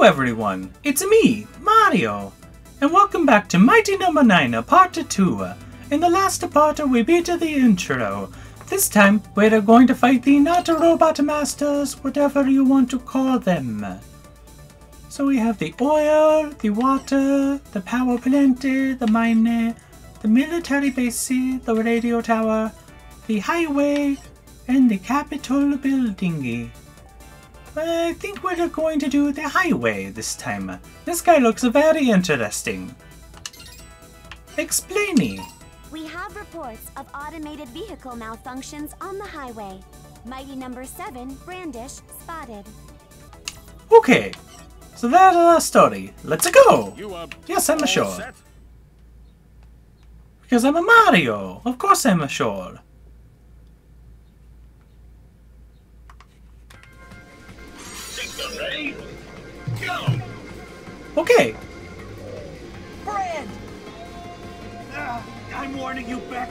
Hello everyone, it's me, Mario, and welcome back to Mighty Number no. 9, Part 2. In the last part we beat the intro. This time we're going to fight the not robot masters, whatever you want to call them. So we have the oil, the water, the power plant, the mine, the military base, the radio tower, the highway, and the Capitol building. Uh, I think we're going to do the highway this time. This guy looks very interesting. Explain me. We have reports of automated vehicle malfunctions on the highway. Mighty number 7, Brandish, spotted. Okay, so that's our story. Let's go! Yes, I'm all sure. set? Because I'm a Mario! Of course I'm sure. Okay, Brand! Ah, I'm warning you, Beck.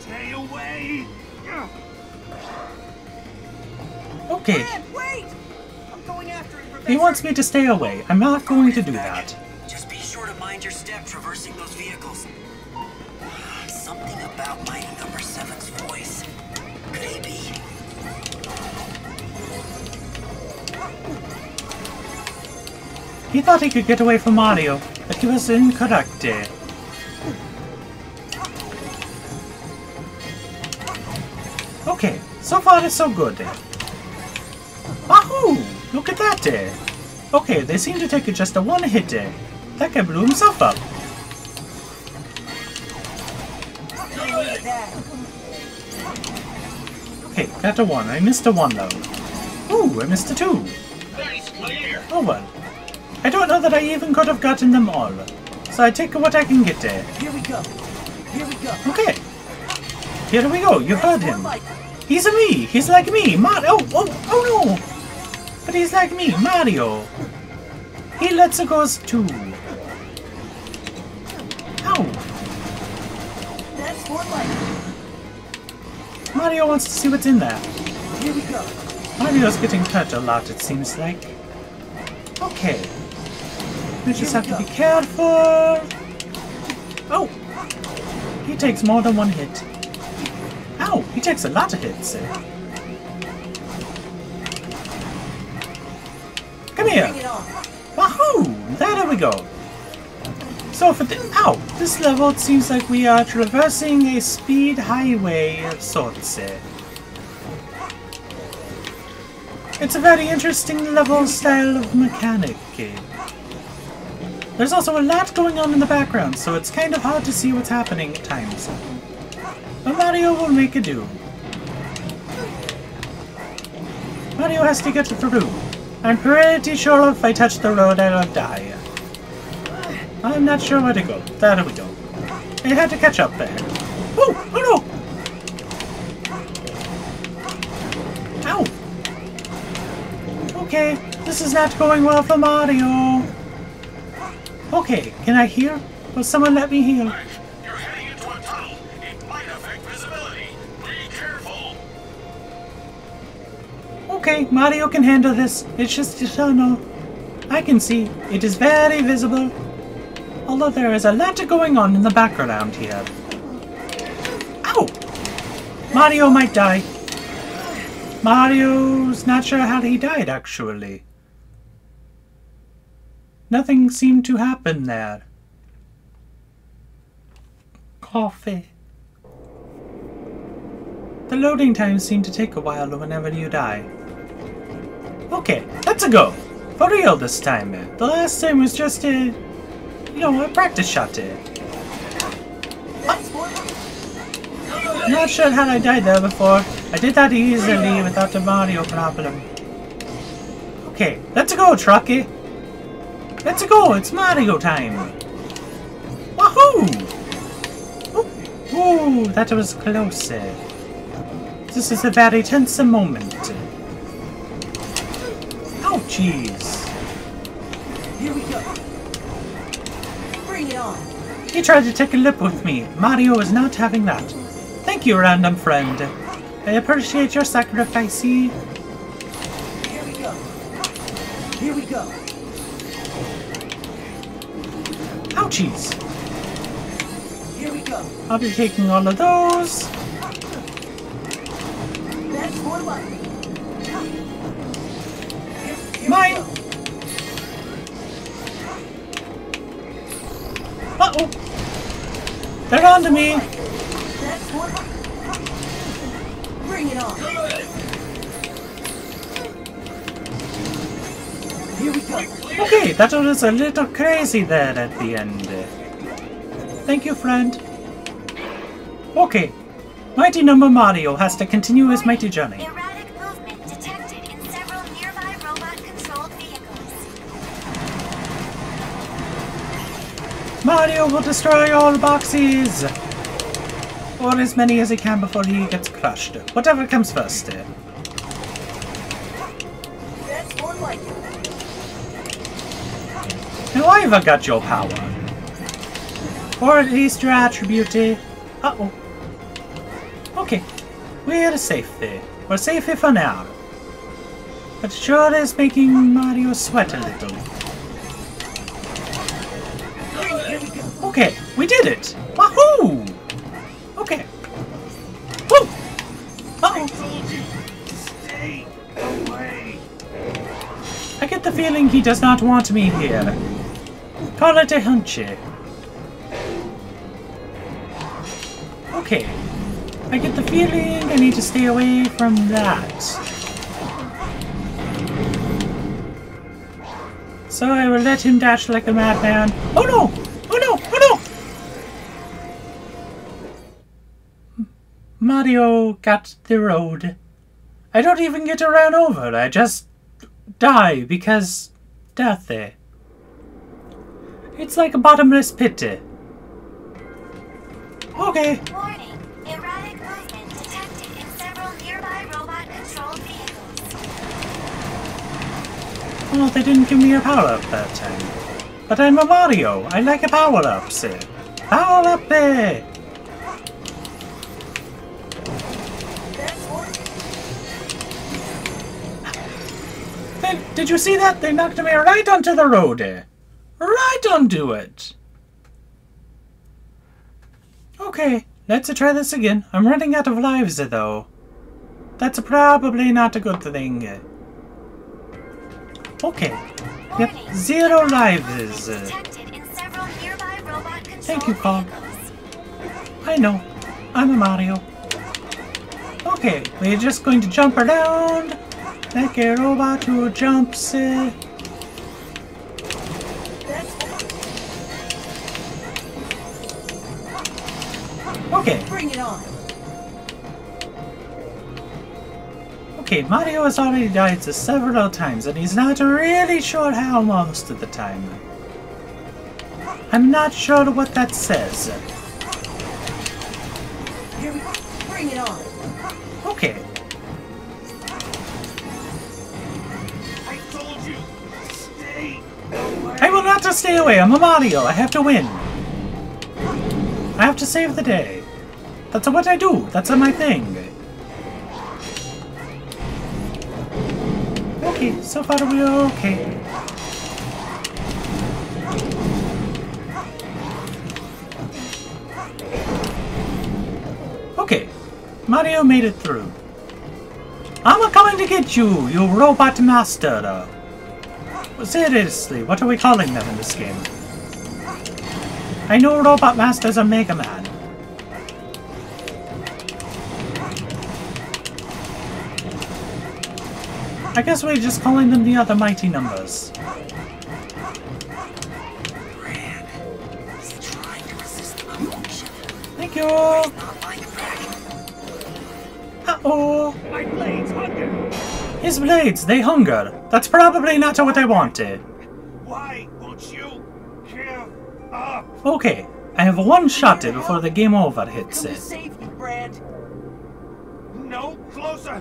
Stay away. Ah, okay. Brand, wait! I'm going after him, Professor. He wants me to stay away. I'm not going to do that. Just be sure to mind your step traversing those vehicles. Something about Mighty Number Seven's He thought he could get away from Mario, but he was incorrect. Okay, so far it's so good. Wahoo! Look at that! Okay, they seem to take it just a one hit. That guy blew himself up. Look at that. Okay, got a one. I missed a one though. Ooh, I missed a two. Nice clear! Oh well. I don't know that I even could have gotten them all. So I take what I can get there. Here we go. Here we go. Okay. Here we go. You heard him. He's a me. He's like me. Mario. Oh, oh, oh no. But he's like me, Mario. He lets it goes too. Ow. that's more like. Mario wants to see what's in there. Here we go. Mario's getting hurt a lot, it seems like. Okay. We just have to be careful. Oh! He takes more than one hit. Ow! He takes a lot of hits. Come here! Wahoo! There we go. So for the ow, this level seems like we are traversing a speed highway of sorts. It's a very interesting level style of mechanic. There's also a lot going on in the background, so it's kind of hard to see what's happening at times. But Mario will make it do. Mario has to get through. I'm pretty sure if I touch the road, I'll die. I'm not sure where to go. There we go. I had to catch up there. Oh, oh no! Ow! Okay, this is not going well for Mario. Okay, can I hear? Will someone let me hear? You're heading into a tunnel. It might affect visibility. Be careful! Okay, Mario can handle this. It's just a tunnel. I can see. It is very visible. Although there is a lot going on in the background here. Ow! Mario might die. Mario's not sure how he died, actually. Nothing seemed to happen there. Coffee. The loading times seem to take a while whenever you die. Okay, let's go. For real this time. The last time was just a, you know, a practice shot. There. I'm not sure how I died there before. I did that easily without a Mario problem. Okay, let's go, Trucky. Let's go. It's Mario time. Wahoo! Ooh, ooh, that was close. This is a very tense moment. Oh, jeez. Here we go. Bring it on. He tried to take a lip with me. Mario is not having that. Thank you, random friend. I appreciate your sacrifice. Here we go. Here we go. Ouchies! Here we go. I'll be taking all of those. That's. Here, here Mine. Uh-oh! They're on to me! Bring it on. Okay, that was a little crazy there at the end. Thank you, friend. Okay, Mighty Number Mario has to continue his mighty journey. Erratic movement detected in several nearby robot-controlled vehicles. Mario will destroy all boxes! Or as many as he can before he gets crushed. Whatever comes first. I've got your power. Or at least your attribute. Eh? Uh-oh. Okay. We're safe there. We're safe for now. But sure is making Mario sweat a little. Okay, we did it! Wahoo! Okay. Woo! Stay away. I get the feeling he does not want me here. Call it a hunchy. Okay. I get the feeling I need to stay away from that. So I will let him dash like a madman. Oh no! Oh no! Oh no! Mario got the road. I don't even get run over. I just die because death. eh. It's like a bottomless pit. eh. Okay. Warning. Erratic movement detected in several nearby robot-controlled vehicles. Well, they didn't give me a power up that time. But I'm a Mario. I like a power up, sir. Power up there. They, did you see that? They knocked me right onto the road. Right onto it. Okay, let's try this again. I'm running out of lives, though. That's probably not a good thing. Okay. Yep, zero lives. movement detected in several nearby robot-controlled Thank you, Paul. vehicles. I know. I'm a Mario. Okay, we're just going to jump around like a robot who jumps. Uh, okay, Mario has already died several times and he's not really sure how most of the time. I'm not sure what that says. Here we. Bring it on. Okay, I told you. Stay away. I will not just stay away. I'm a Mario. I have to win. I have to save the day. That's what I do. That's my thing. Okay, so far we're okay. Okay, Mario made it through. I'm coming to get you, you robot master. Seriously, what are we calling them in this game? I know Robot Master's a Mega Man. I guess we're just calling them the other mighty numbers. Ran. He's trying to resist the malfunction. Thank you! Not lying back. Uh-oh! My blades hunger. His blades, they hunger. That's probably not what I wanted. Why won't you give up? Okay, I have one shot before the game over hits Come to it. save you, Brand. No closer.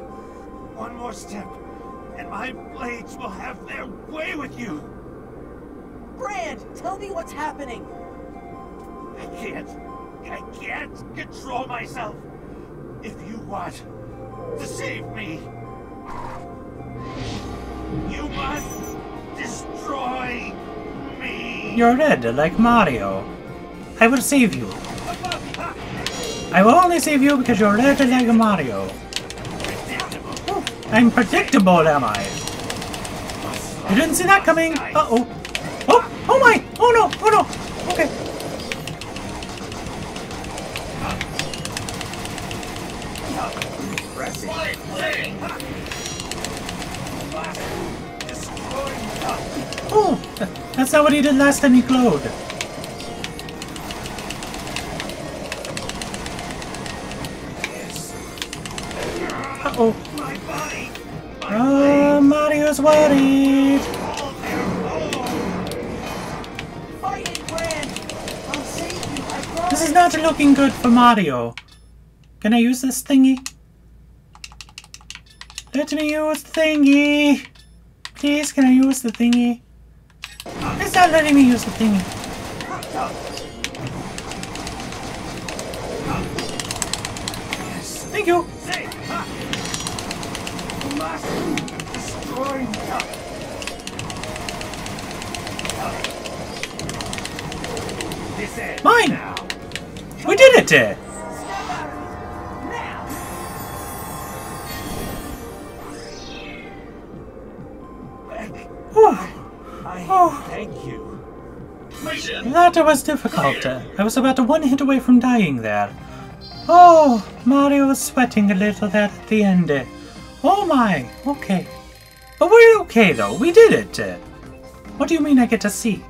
One more step, my blades will have their way with you. Brand, tell me what's happening. I can't. I can't control myself. If you want to save me, you must destroy me. You're red, like Mario. I will save you. I will only save you because you're red like Mario. I'm predictable, am I? You didn't see that coming. Uh-oh. Oh, oh my! Oh no, oh no! Okay. Oh, that's not what he did last time he glowed. Good for Mario. Can I use this thingy? Let me use thingy. Please, can I use the thingy? It's not letting me use the thingy. Thank you. Mine. Now. We did it. Snap out of it! Now! Whew. I Oh. thank you. That was difficult. I was about one hit away from dying there. Oh, Mario was sweating a little there at the end. Oh my, okay. But we're okay though, we did it. What do you mean I get to see?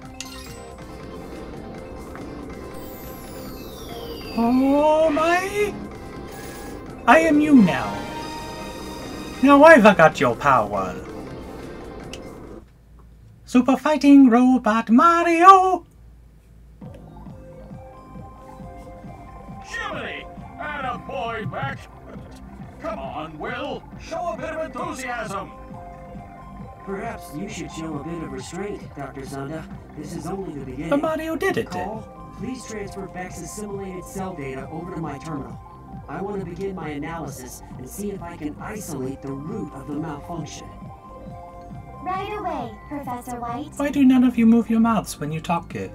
Oh my! I am you now. Now I've got your power. Super Fighting Robot Mario! Jiminy! And a boy back! Come on, Will! Show a bit of enthusiasm! Perhaps you should show a bit of restraint, Dr. Sanda. This is only the beginning. But Mario did it. Call, please transfer Beck's assimilated cell data over to my terminal. I want to begin my analysis and see if I can isolate the root of the malfunction. Right away, Professor White. Why do none of you move your mouths when you talk? uh?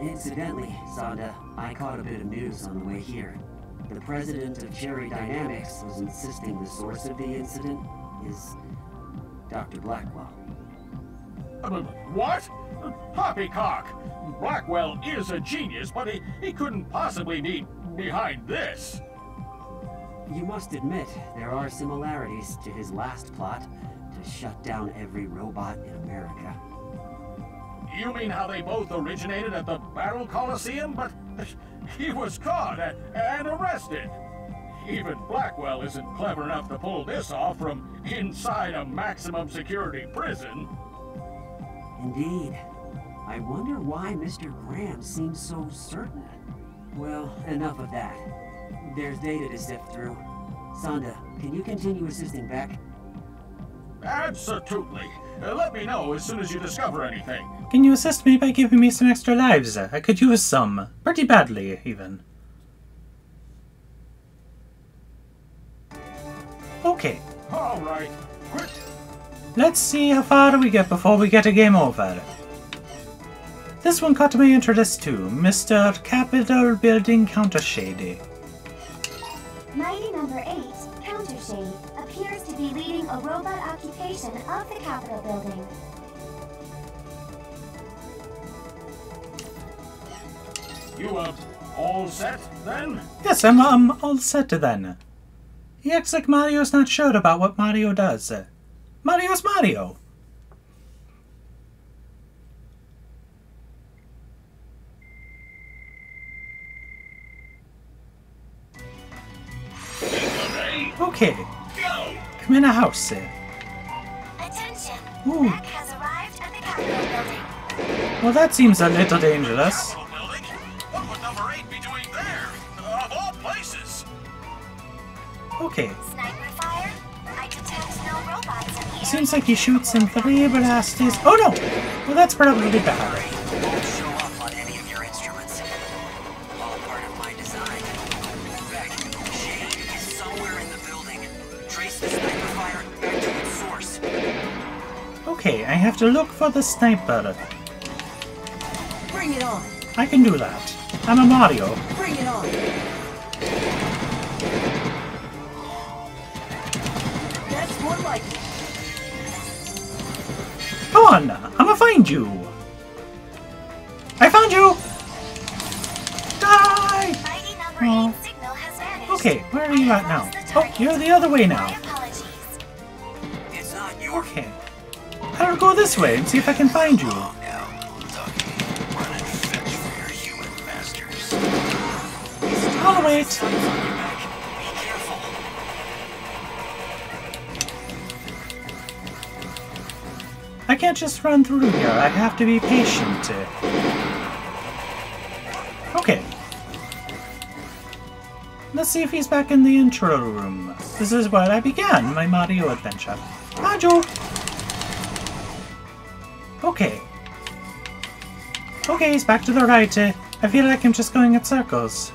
Incidentally, Sanda, I caught a bit of news on the way here. The president of Cherry Dynamics was insisting the source of the incident is Dr. Blackwell. Uh, What? Poppycock! Blackwell is a genius, but he, he couldn't possibly be behind this. You must admit, there are similarities to his last plot to shut down every robot in America. You mean how they both originated at the Battle Coliseum? But he was caught and, and arrested. Even Blackwell isn't clever enough to pull this off from inside a maximum security prison. Indeed. I wonder why Mr. Graham seems so certain. Well, enough of that. There's data to sift through. Sanda, can you continue assisting Beck? Absolutely. Uh, let me know as soon as you discover anything. Can you assist me by giving me some extra lives? I could use some. Pretty badly, even. Okay, All right. Quick. let's see how far we get before we get a game over. This one caught my interest too, Mr. Capital Building Counter Shady. Mighty number 8, Counter Countershade, appears to be leading a robot occupation of the Capitol building. You uh, all set then? Yes, I'm, I'm all set then. He acts like Mario's not sure about what Mario does. Mario's Mario. Okay, come in a house. uh. Attention! Ooh. Beck has arrived at the Capitol building. Well, that seems a little dangerous. What would number eight be doing there? Of all places. Okay, Sniper seems like he shoots in three blasters. Oh no! Well, that's probably bad. Won't show up on any of your instruments. All part of my design. Beck, Shade is somewhere in the building. Trace the sniper fire back to its source. Okay, I have to look for the sniper. Bring it on. I can do that. I'm a Mario. Bring it on. Find you. I found you. Die. Oh. 8 signal has vanished. Okay, where are you at now? Oh, you're the other way now. It's not your Okay. I'll go this way and see if I can find you. Now, little can't just run through here. I have to be patient. Okay. Let's see if he's back in the intro room. This is where I began my Mario adventure. Mario! Okay. Okay, he's back to the right. I feel like I'm just going in circles.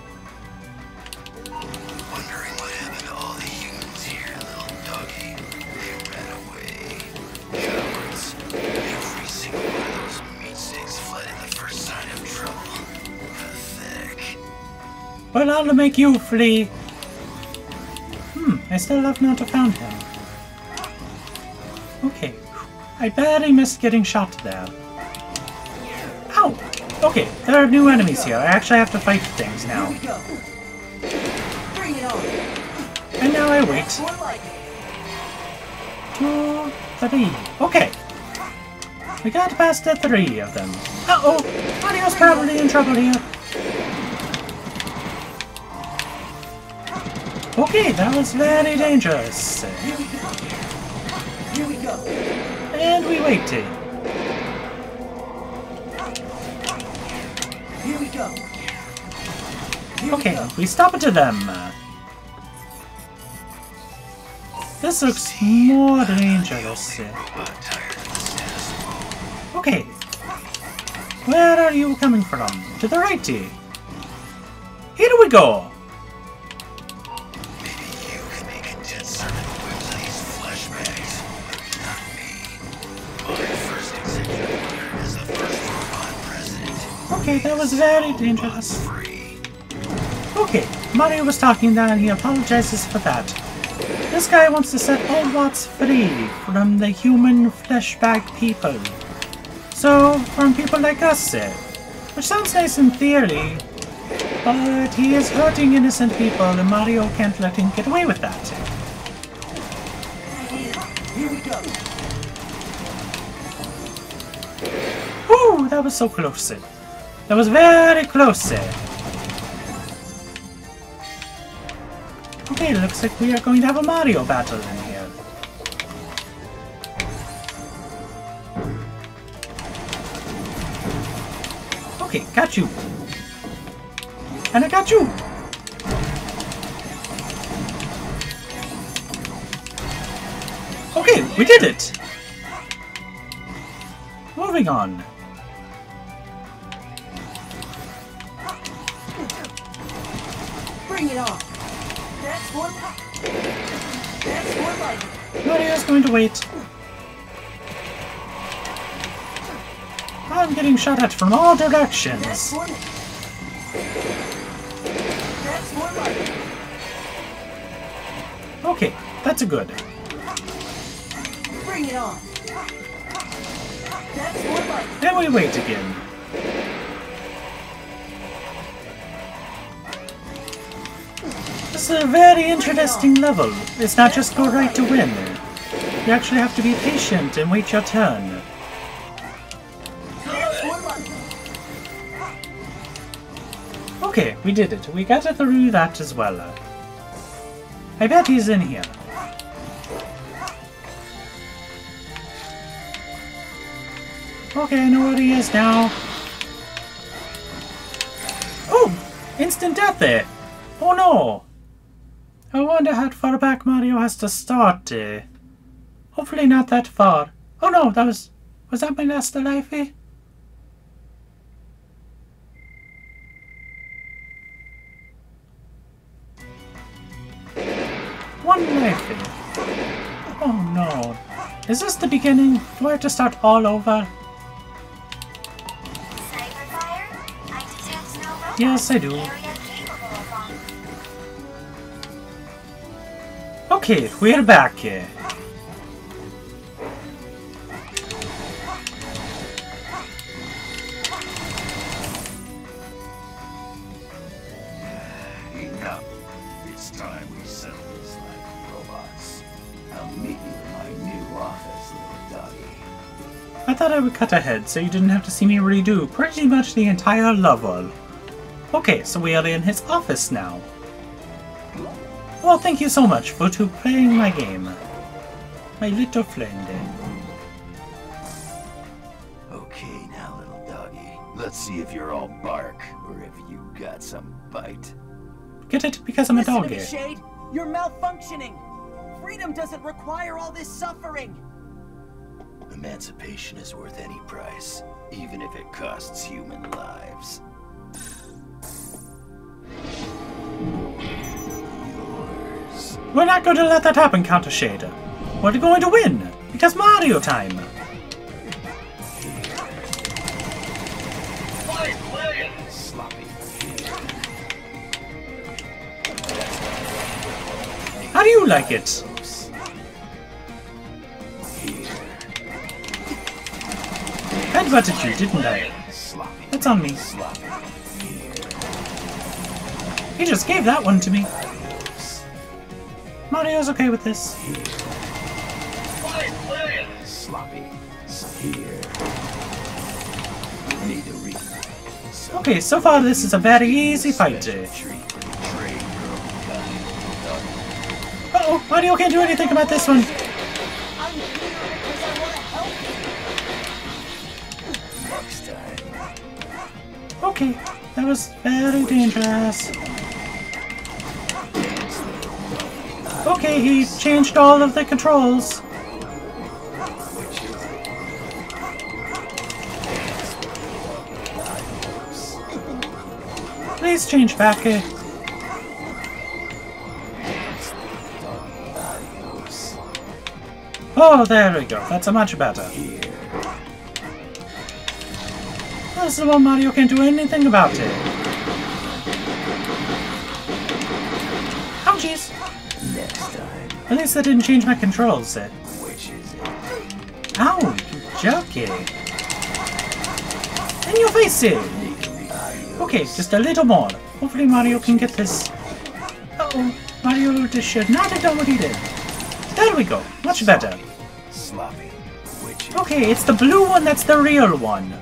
Well, I'll make you flee. Hmm, I still have not found him. Okay, I barely missed getting shot there. Ow! Okay, there are new enemies here. I actually have to fight things now. And now I wait. Two, three. Okay. We got past the three of them. Uh-oh! Mario's probably in trouble here. Okay, that was very dangerous. Here we go. And we waited. Here we go. Here Okay, we go. we stop it to them. This looks more dangerous. Okay. Where are you coming from? To the right. Here we go. Okay, that was very dangerous. Okay, Mario was talking there and he apologizes for that. This guy wants to set all bots free from the human fleshbag people. So, from people like us, eh? Which sounds nice in theory, but he is hurting innocent people and Mario can't let him get away with that. Here we go. Whew, that was so close. eh? That was very close. Okay, looks like we are going to have a Mario battle in here. Okay, got you. And I got you. Okay, we did it. Moving on. Bring it on. That's more. That's more like it. Mario's going to wait. I'm getting shot at from all That's directions. That's more like it. Okay, that's a good. Bring it on. That's more like. Then we wait again. A very interesting level. It's not just go right to win. You actually have to be patient and wait your turn. Okay, we did it. We got through that as well. I bet he's in here. Okay, I know where he is now. Oh! Instant death there! Oh no! I wonder how far back Mario has to start. Uh, hopefully not that far. Oh no, that was... Was that my last life? eh? One life. Oh no. Is this the beginning? Do I have to start all over? Sniper? I detect no Yes, I do. Thought I would cut ahead so you didn't have to see me redo pretty much the entire level. Okay, so we are in his office now. Well, thank you so much for to playing my game. My little friend. Okay, now, little doggy. Let's see if you're all bark or if you got some bite. Get it? Because I'm a Listen to dog. me, Shade. You're malfunctioning. Freedom doesn't require all this suffering. Emancipation is worth any price, even if it costs human lives. We're not going to let that happen, Counter Shader. We're going to win! Because Mario time! How do you like it? Headbutted you, didn't I? That's on me. He just gave that one to me. Mario's okay with this. Sloppy. Here. Need to read. So Okay, so far this is a very easy fight. treat for betraying your own kind, little doggy. Uh oh, Mario can't do anything about this one. I'm here because I want to help Next time. Okay, that was very dangerous. Okay, he changed all of the controls. Please change back. eh? Oh, there we go. That's a much better. This is the one Mario can't do anything about it. Ouchies! Next time. At least I didn't change my controls. eh? Which is it? Ow, you jerky. In your face, eh? Okay, just a little more. Hopefully Mario can get this. Uh-oh, Mario just should not have done what he did. There we go, much better. Sloppy. Okay, it's the blue one that's the real one.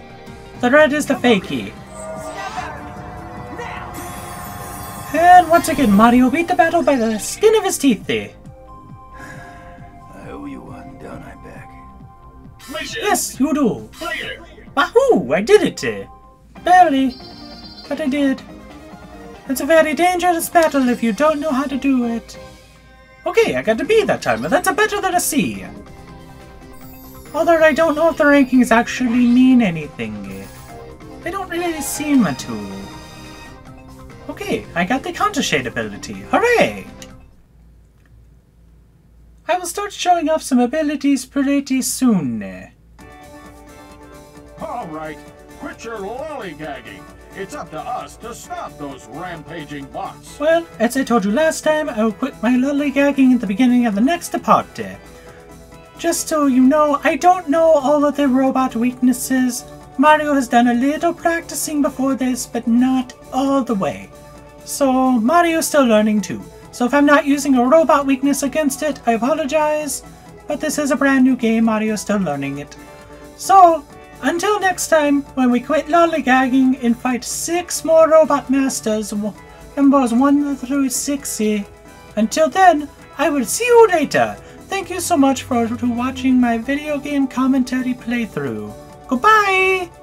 The red is the fakey. And once again, Mario beat the battle by the skin of his teeth there. I owe you one, don't I, Beck? Yes, you do. Wahoo! I did it! Barely. But I did. It's a very dangerous battle if you don't know how to do it. Okay, I got a B that time, but that's a better than a C. Although I don't know if the rankings actually mean anything. They don't really seem to. Okay, I got the counter shade ability. Hooray! I will start showing off some abilities pretty soon. eh. All right, quit your lollygagging. It's up to us to stop those rampaging bots. Well, as I told you last time, I will quit my lollygagging at the beginning of the next part. Just so you know, I don't know all of the robot weaknesses. Mario has done a little practicing before this, but not all the way. So Mario's still learning too. So if I'm not using a robot weakness against it, I apologize. But this is a brand new game, Mario's still learning it. So, until next time, when we quit lollygagging and fight six more robot masters, numbers 1 through 60. Until then, I will see you later. Thank you so much for watching my video game commentary playthrough. Goodbye!